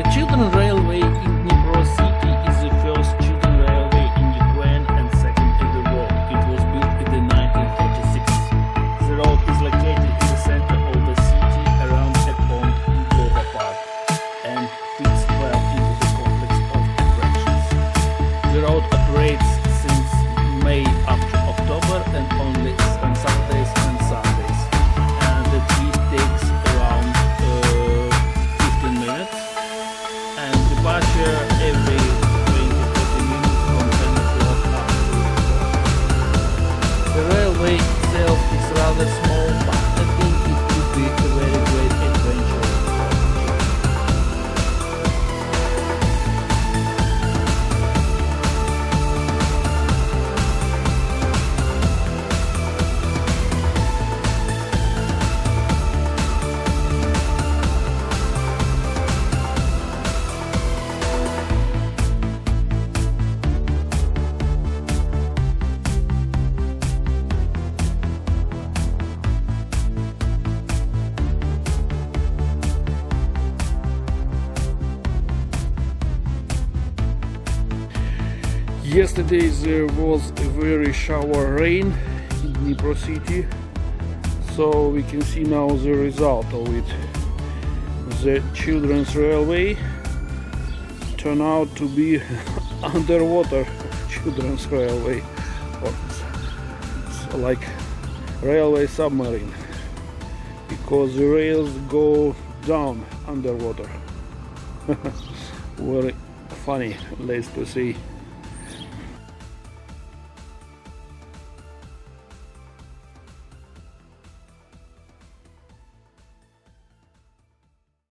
The Children Railway in Dnipro City is the first children railway in Ukraine and second in the world. It was built in the 1936. The road is located in the center of the city around a pond in Globa Park and fits well into the complex of attractions. The road operates since May is rather Yesterday there was a very shower rain in Dnipro city, so we can see now the result of it. The children's railway turned out to be underwater children's railway, it's, like railway submarine, because the rails go down underwater. very funny, let's to see.